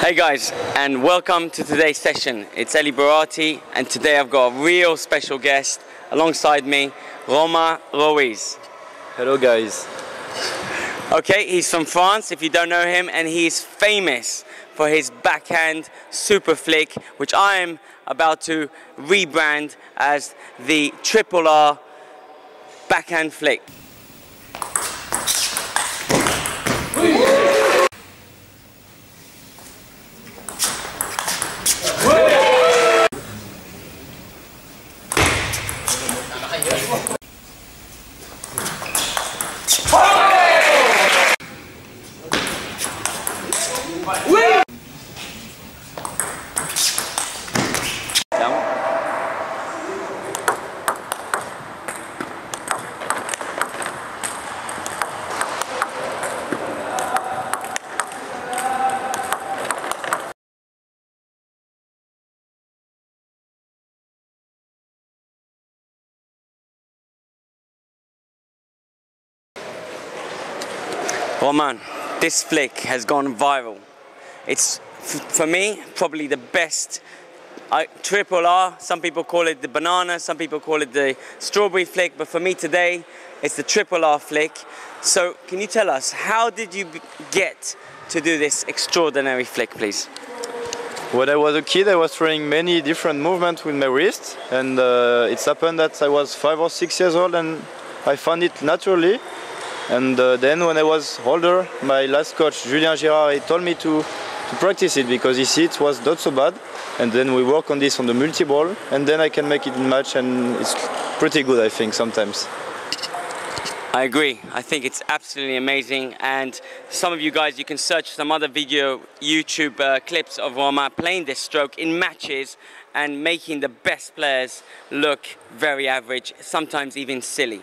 Hey guys, and welcome to today's session. It's Eli Baraty, and today I've got a real special guest alongside me, Romain Ruiz. Hello guys. Okay, he's from France if you don't know him, and he's famous for his backhand super flick, which I am about to rebrand as the Triple R backhand flick. Down. Romain, this flick has gone viral. It's, for me, probably the best I, triple R. Some people call it the banana, some people call it the strawberry flick, but for me today, it's the triple R flick. So, can you tell us, how did you get to do this extraordinary flick, please? When I was a kid, I was trying many different movements with my wrist, and uh, it's happened that I was five or six years old, and I found it naturally. And uh, then when I was older, my last coach, Julien Girard, he told me to, to practice it because he see it was not so bad. And then we work on this on the multi-ball, and then I can make it in match, and it's pretty good, I think, sometimes. I agree. I think it's absolutely amazing. And some of you guys, you can search some other video YouTube uh, clips of Romain playing this stroke in matches and making the best players look very average, sometimes even silly.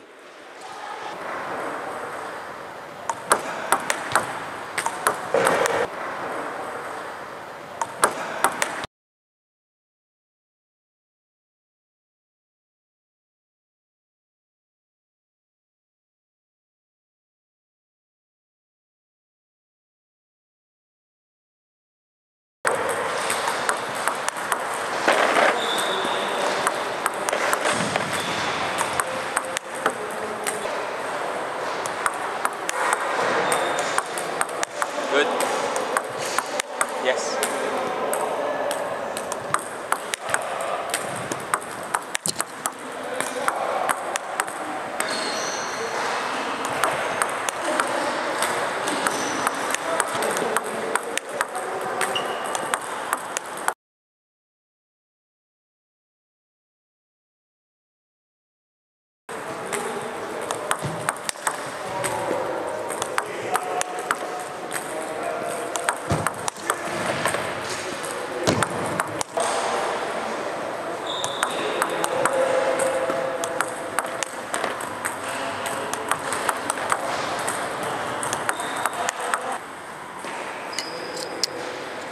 Good. Yes.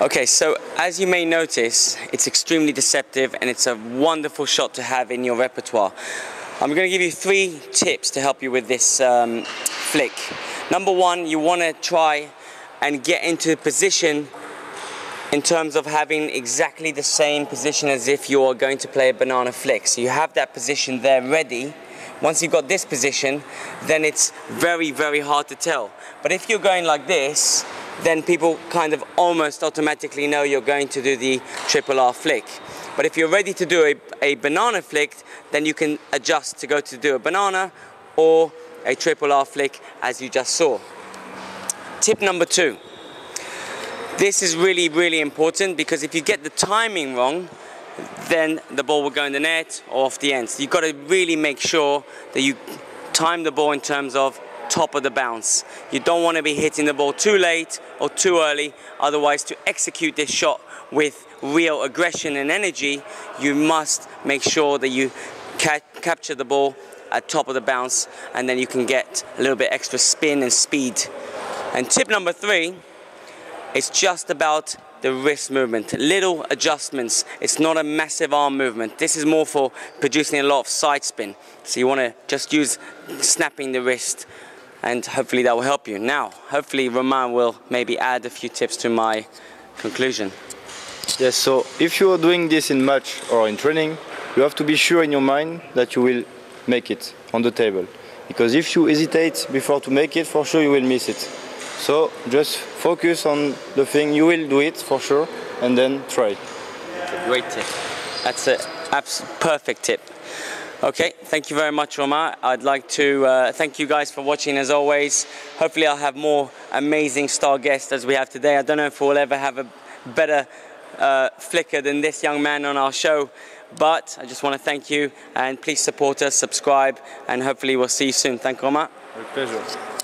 Okay, so as you may notice, it's extremely deceptive and it's a wonderful shot to have in your repertoire. I'm going to give you three tips to help you with this um, flick. Number one, you want to try and get into position in terms of having exactly the same position as if you're going to play a banana flick. So you have that position there ready. Once you've got this position, then it's very, very hard to tell. But if you're going like this, then people kind of almost automatically know you're going to do the triple R flick. But if you're ready to do a, a banana flick, then you can adjust to go to do a banana or a triple R flick as you just saw. Tip number two. This is really, really important because if you get the timing wrong, then the ball will go in the net or off the end. So you've got to really make sure that you time the ball in terms of top of the bounce. You don't want to be hitting the ball too late or too early, otherwise to execute this shot with real aggression and energy, you must make sure that you ca capture the ball at top of the bounce and then you can get a little bit extra spin and speed. And tip number three, it's just about the wrist movement, little adjustments. It's not a massive arm movement. This is more for producing a lot of side spin. So you want to just use snapping the wrist and hopefully that will help you. Now, hopefully Romain will maybe add a few tips to my conclusion. Yes, so if you are doing this in match or in training, you have to be sure in your mind that you will make it on the table. Because if you hesitate before to make it, for sure you will miss it. So just focus on the thing, you will do it for sure, and then try. Great tip. That's a perfect tip. Okay, thank you very much, Omar. I'd like to uh, thank you guys for watching as always. Hopefully, I'll have more amazing star guests as we have today. I don't know if we'll ever have a better uh, flicker than this young man on our show, but I just want to thank you and please support us, subscribe, and hopefully, we'll see you soon. Thank you, Omar. With pleasure.